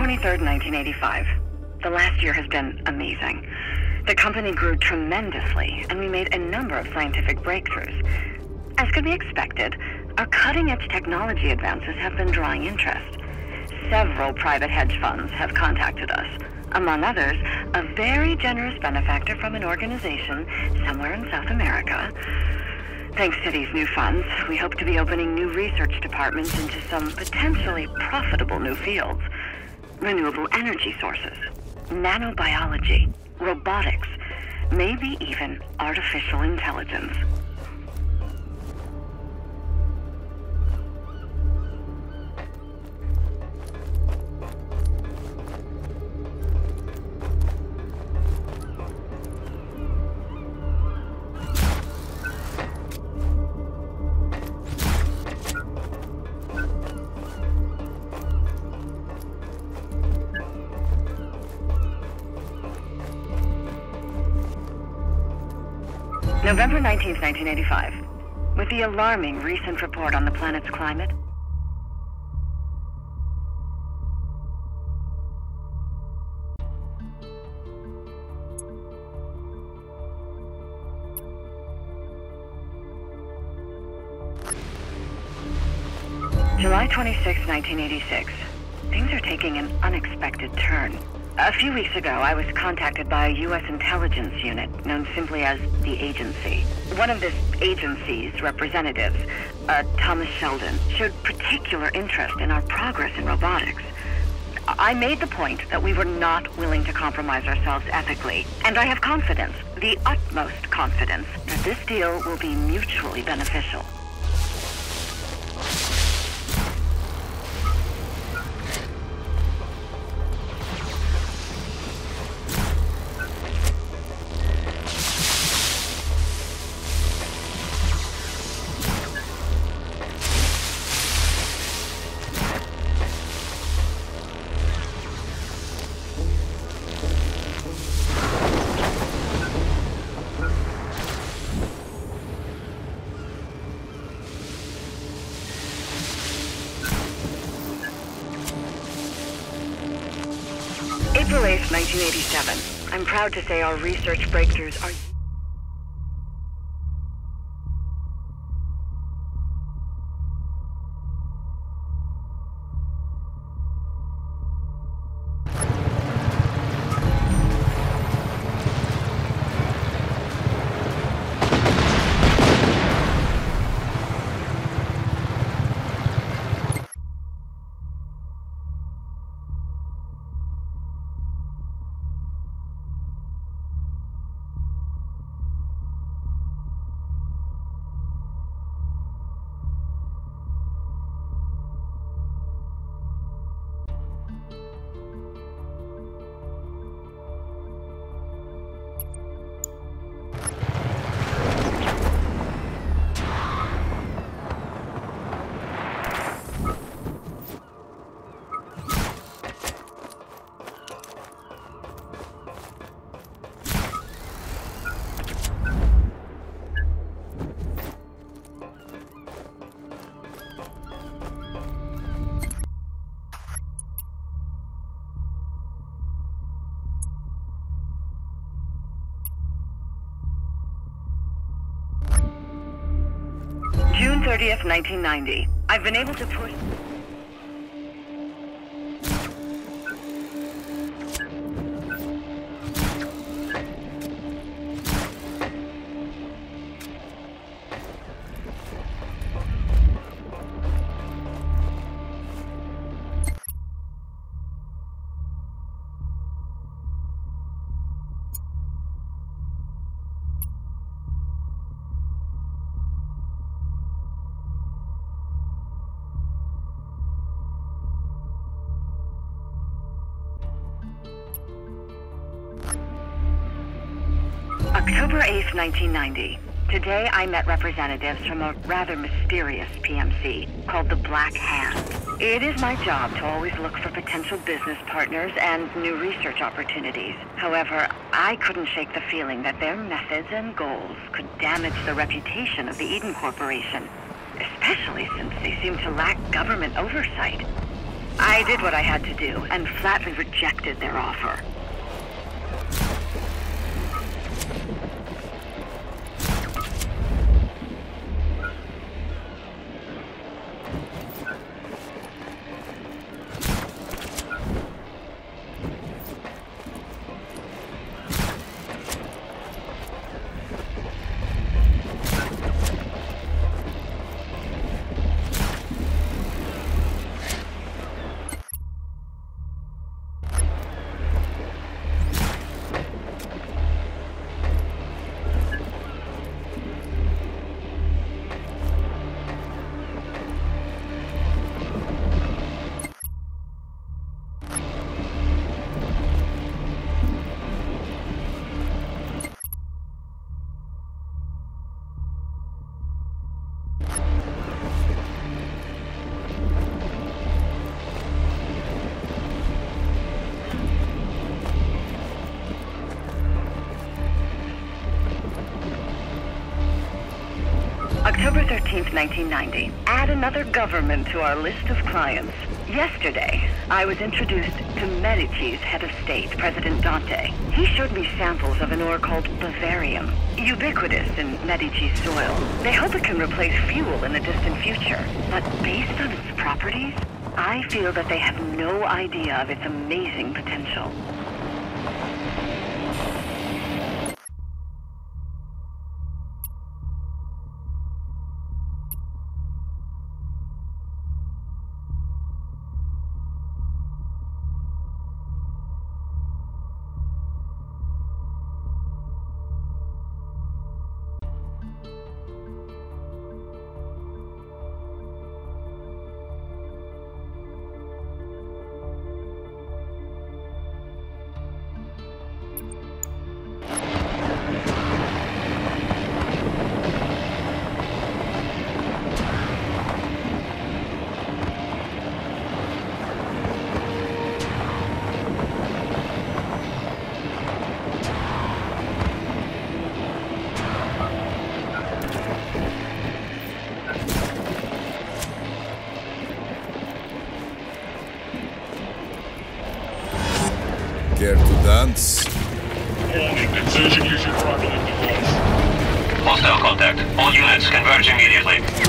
23rd, 1985. The last year has been amazing. The company grew tremendously, and we made a number of scientific breakthroughs. As could be expected, our cutting-edge technology advances have been drawing interest. Several private hedge funds have contacted us. Among others, a very generous benefactor from an organization somewhere in South America. Thanks to these new funds, we hope to be opening new research departments into some potentially profitable new fields. Renewable energy sources, nanobiology, robotics, maybe even artificial intelligence. November 19, 1985. With the alarming recent report on the planet's climate, July 26, 1986. Things are taking an unexpected turn. A few weeks ago, I was contacted by a U.S. intelligence unit known simply as the Agency. One of this agency's representatives, uh, Thomas Sheldon, showed particular interest in our progress in robotics. I made the point that we were not willing to compromise ourselves ethically, and I have confidence, the utmost confidence, that this deal will be mutually beneficial. 1987. I'm proud to say our research breakthroughs are... 30th, 1990. I've been able to push... October 8th, 1990. Today I met representatives from a rather mysterious PMC called the Black Hand. It is my job to always look for potential business partners and new research opportunities. However, I couldn't shake the feeling that their methods and goals could damage the reputation of the Eden Corporation, especially since they seem to lack government oversight. I did what I had to do and flatly rejected their offer. 13th, 1990. Add another government to our list of clients. Yesterday, I was introduced to Medici's head of state, President Dante. He showed me samples of an ore called bavarium, ubiquitous in Medici's soil. They hope it can replace fuel in the distant future. But based on its properties, I feel that they have no idea of its amazing potential. To dance? Warning, insertion using front-end device. Hostile contact. All units converge immediately.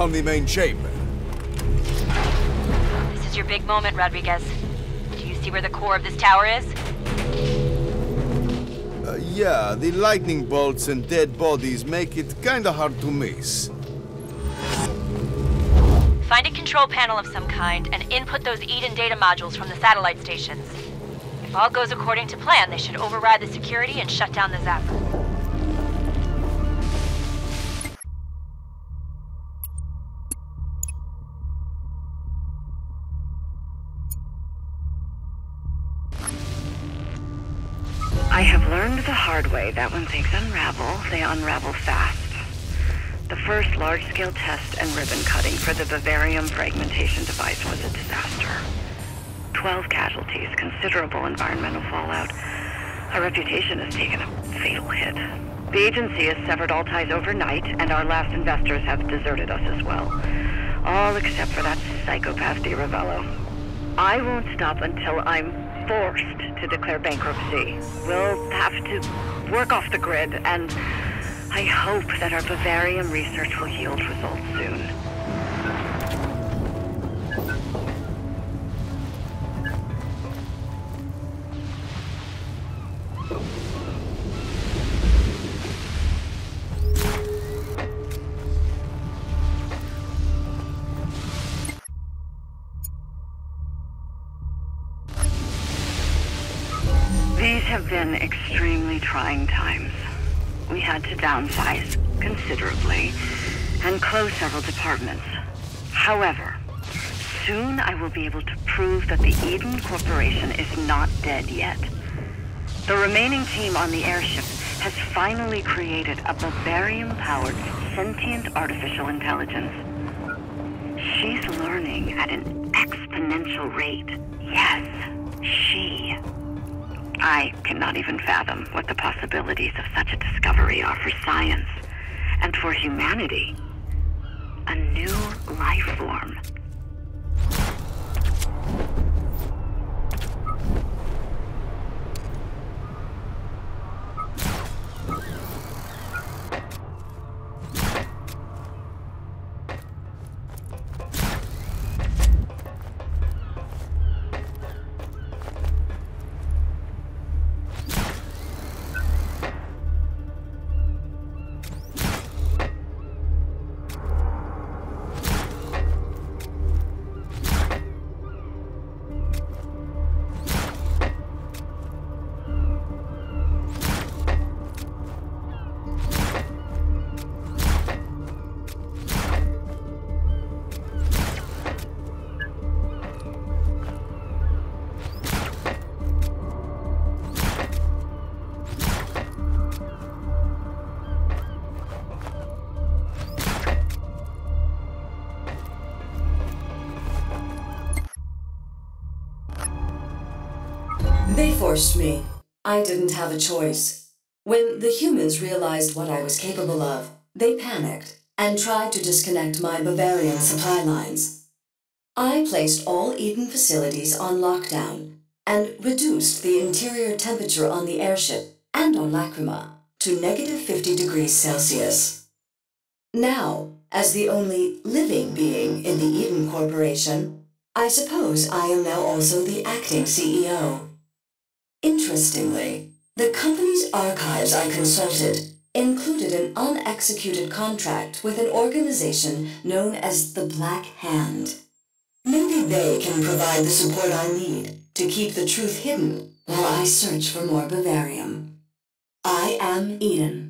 Found the main chamber. This is your big moment, Rodriguez. Do you see where the core of this tower is? Uh, yeah, the lightning bolts and dead bodies make it kinda hard to miss. Find a control panel of some kind and input those Eden data modules from the satellite stations. If all goes according to plan, they should override the security and shut down the zapper. Learned the hard way that when things unravel, they unravel fast. The first large-scale test and ribbon cutting for the Bavarium fragmentation device was a disaster. Twelve casualties, considerable environmental fallout. Our reputation has taken a fatal hit. The agency has severed all ties overnight, and our last investors have deserted us as well. All except for that psychopath Di Ravello. I won't stop until I'm forced to declare bankruptcy. We'll have to work off the grid, and I hope that our Bavarium research will yield results soon. Been extremely trying times. We had to downsize considerably and close several departments. However, soon I will be able to prove that the Eden Corporation is not dead yet. The remaining team on the airship has finally created a Bavarium-powered sentient artificial intelligence. She's learning at an exponential rate. Yes, she. I cannot even fathom what the possibilities of such a discovery are for science and for humanity. A new life form. They forced me. I didn't have a choice. When the humans realized what I was capable of, they panicked and tried to disconnect my Bavarium supply lines. I placed all Eden facilities on lockdown and reduced the interior temperature on the airship and on Lacrima to negative 50 degrees Celsius. Now, as the only living being in the Eden Corporation, I suppose I am now also the acting CEO. Interestingly, the company's archives I consulted included an unexecuted contract with an organization known as the Black Hand. Maybe they can provide the support I need to keep the truth hidden while I search for more Bavarium. I am Eden.